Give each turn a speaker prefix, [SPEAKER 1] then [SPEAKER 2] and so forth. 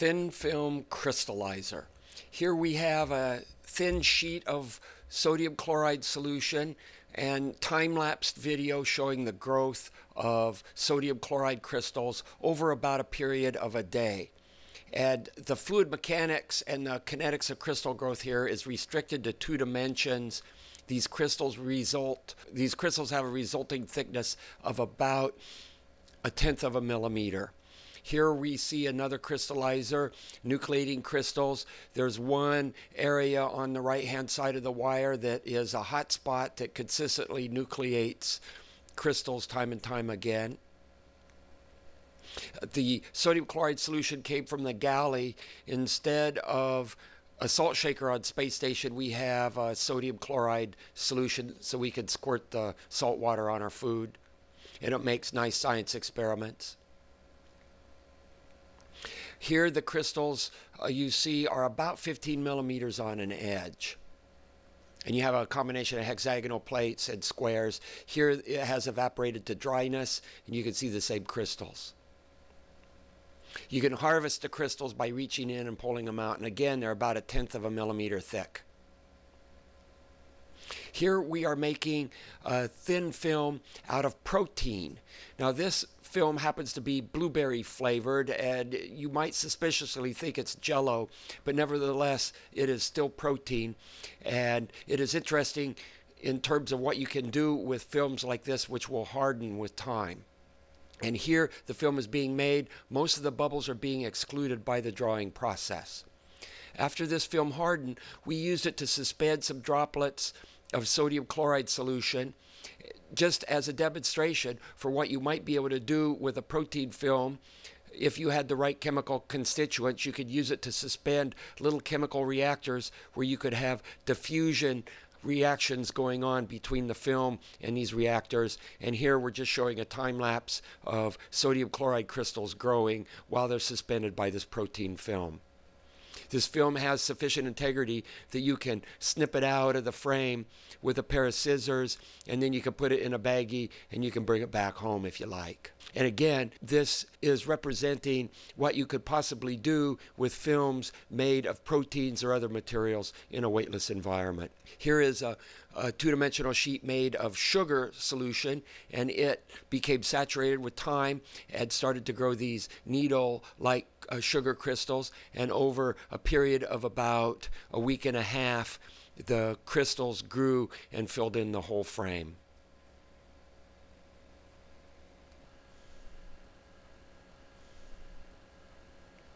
[SPEAKER 1] thin film crystallizer. Here we have a thin sheet of sodium chloride solution and time-lapsed video showing the growth of sodium chloride crystals over about a period of a day. And the fluid mechanics and the kinetics of crystal growth here is restricted to two dimensions. These crystals result, these crystals have a resulting thickness of about a tenth of a millimeter. Here we see another crystallizer, nucleating crystals. There's one area on the right hand side of the wire that is a hot spot that consistently nucleates crystals time and time again. The sodium chloride solution came from the galley. Instead of a salt shaker on space station, we have a sodium chloride solution so we can squirt the salt water on our food. And it makes nice science experiments. Here, the crystals uh, you see are about 15 millimeters on an edge. And you have a combination of hexagonal plates and squares. Here, it has evaporated to dryness, and you can see the same crystals. You can harvest the crystals by reaching in and pulling them out. And again, they're about a tenth of a millimeter thick. Here we are making a thin film out of protein. Now this film happens to be blueberry flavored and you might suspiciously think it's jello, but nevertheless it is still protein and it is interesting in terms of what you can do with films like this which will harden with time. And here the film is being made, most of the bubbles are being excluded by the drawing process. After this film hardened, we used it to suspend some droplets of sodium chloride solution just as a demonstration for what you might be able to do with a protein film if you had the right chemical constituents, you could use it to suspend little chemical reactors where you could have diffusion reactions going on between the film and these reactors. And here we're just showing a time lapse of sodium chloride crystals growing while they're suspended by this protein film. This film has sufficient integrity that you can snip it out of the frame with a pair of scissors and then you can put it in a baggie and you can bring it back home if you like. And again, this is representing what you could possibly do with films made of proteins or other materials in a weightless environment. Here is a, a two dimensional sheet made of sugar solution, and it became saturated with time and started to grow these needle like uh, sugar crystals. And over a period of about a week and a half, the crystals grew and filled in the whole frame.